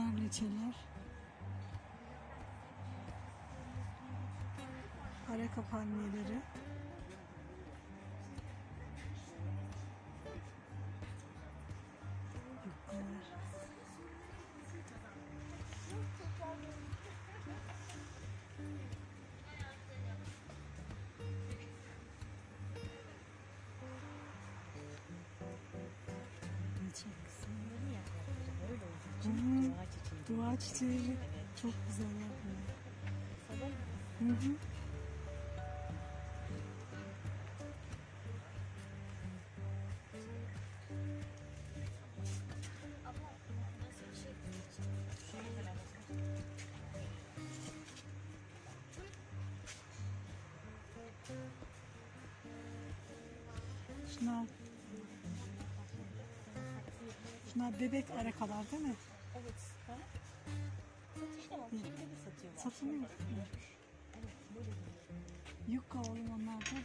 Sarneçeler. Areka palmiyeleri. Yufkalar. Ne Çok güzel. Böyle için Hmm. Dua çiçeği. Çok güzel yapıyor. Hı hı. Şunlar, şunlar bebek arakalar değil mi? Evet. Ha? De satıyorlar. Satılıyor. Evet, böyle bir Yukka oğlum onlar da.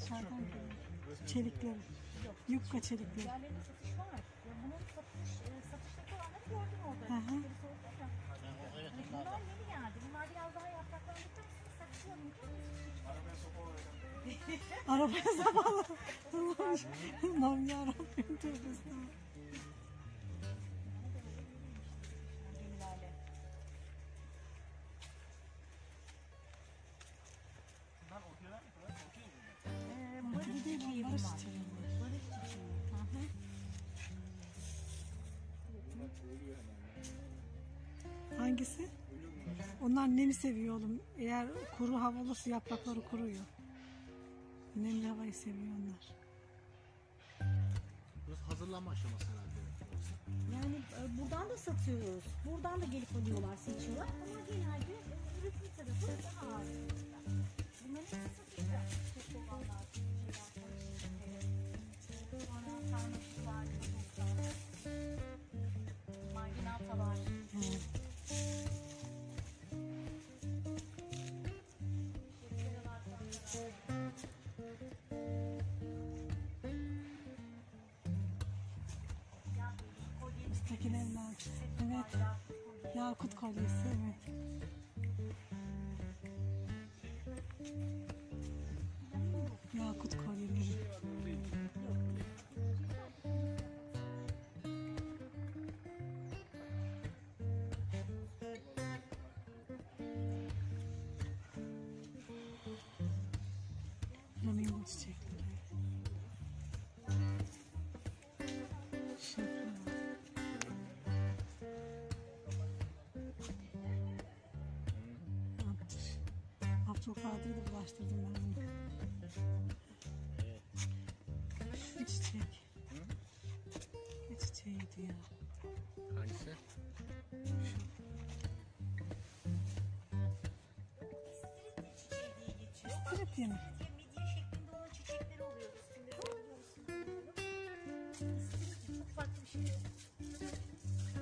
Dışarıdan geliyor. Çelikleri. Yok. Yukka çelikleri. Yerlerinde satış var. Ya Bunun satış, e, satıştaki olanları gördüm orada. Hı hı. Hani bunlar yeni geldi. Bunlar biraz daha yapraklandıktan sonra satışıyor. Arabaya zamanla. Allah'ım yarabbim tövbe estağfurullah. Hangisi? Onlar nemi seviyor oğlum. Eğer kuru hava olursa yaprakları kuruyor. Nemli havayı seviyor onlar. Burası hazırlanma aşaması herhalde. Yani e, buradan da satıyoruz. Buradan da gelip alıyorlar, seçiyorlar. Kolye Üsttekilerden. Evet. Yakut kolyesi evet. Yakut kolyeleri. Flamingo çiçekleri. Abdülkadir'i de bulaştırdım ben bunu. Şu çiçek. Ne çiçeğiydi ya? Hangisi? çiçeği diye geçiyor. İstiridye mi? Midye, midye şeklinde olan çiçekleri oluyor üstünde. İstiridye çok farklı bir şey.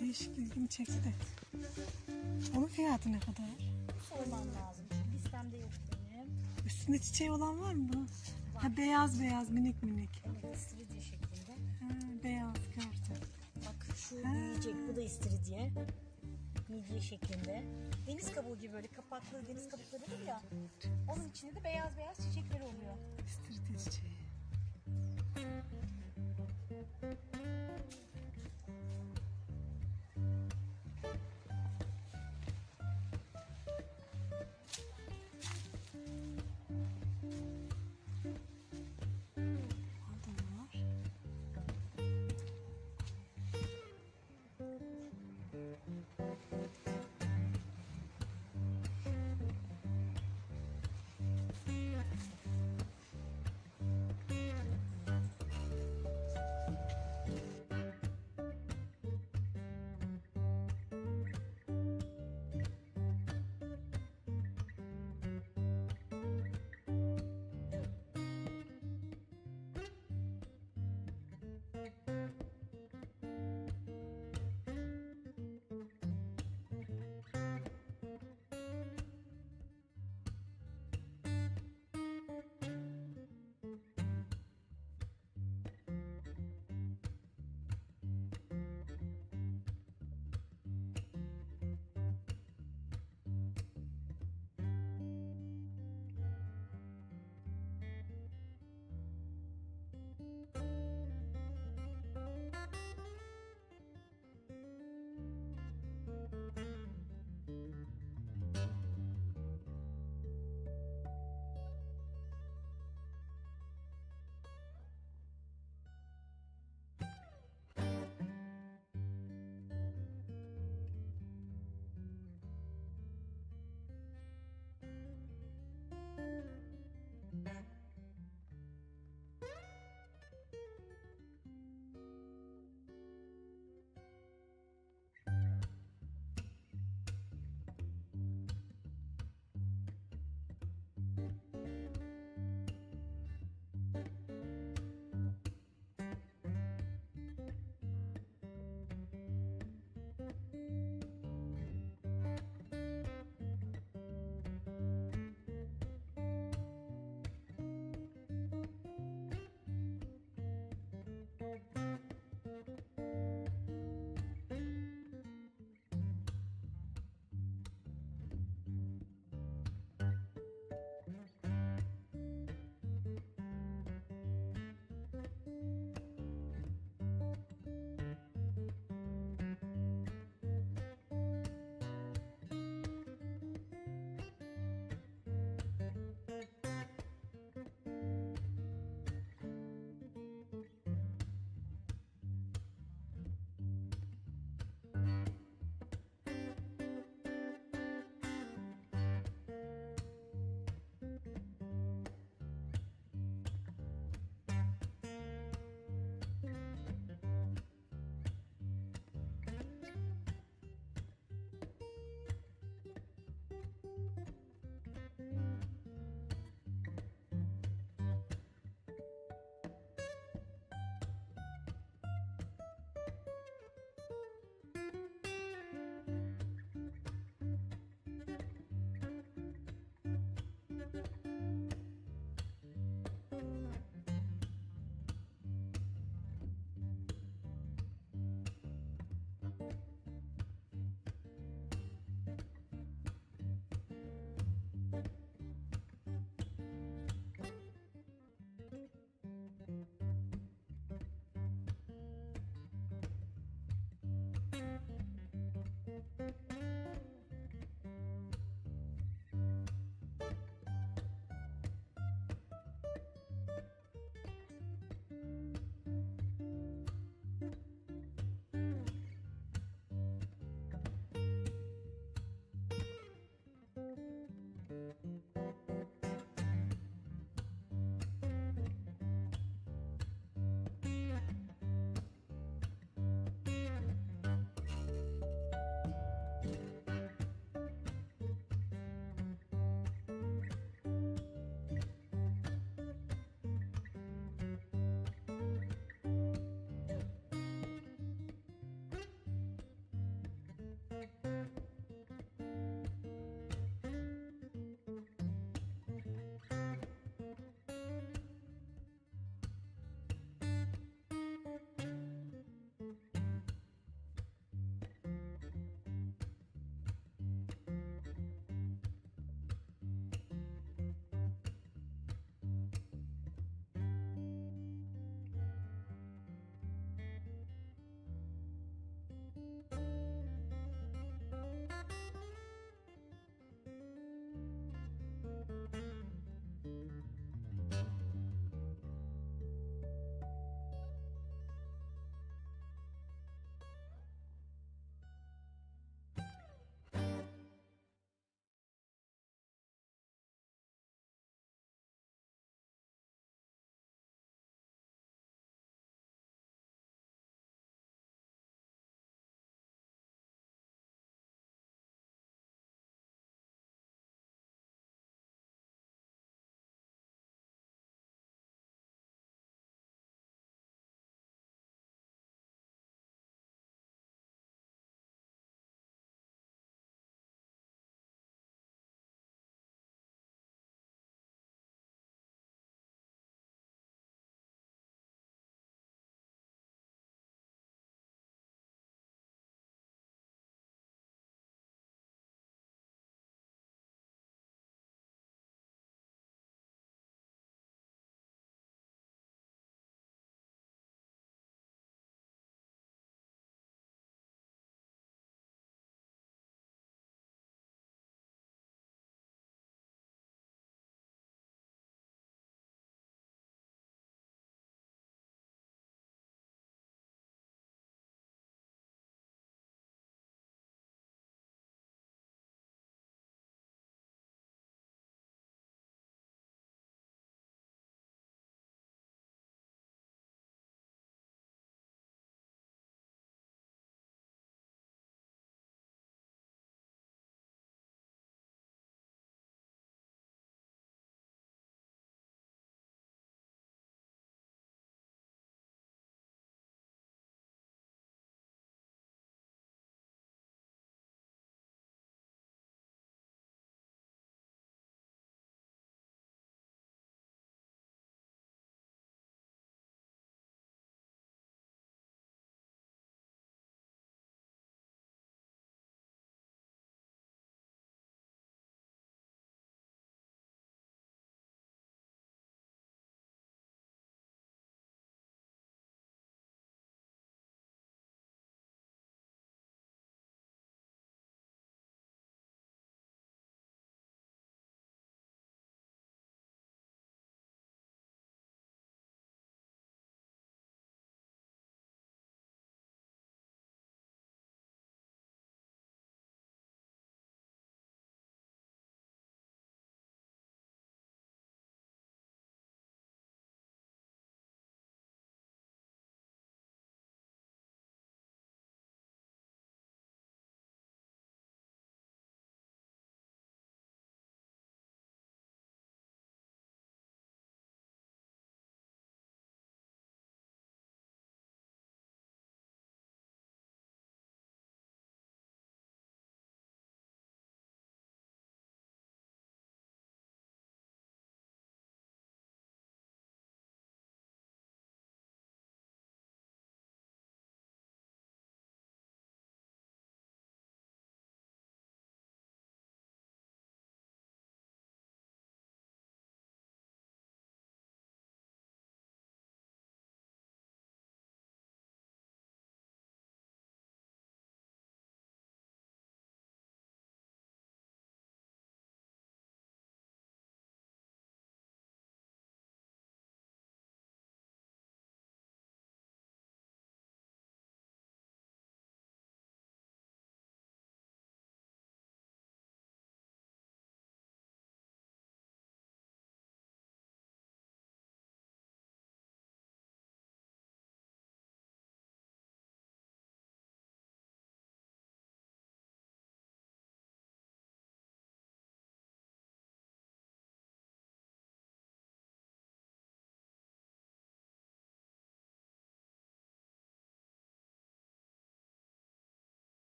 Değişik ilgimi çekti de. Onun fiyatı ne kadar? Sorman lazım. Listemde yok benim. Üstünde çiçeği olan var mı bunun? Ha beyaz beyaz minik minik. Evet istiridye şeklinde. Ha, beyaz gördüm. Bak şu Ha. yiyecek bu da istiridye. Midye şeklinde. Deniz kabuğu gibi böyle kapaklı deniz kabukları olur ya. Onun içinde de beyaz beyaz çiçekleri oluyor. İstiridye çiçeği.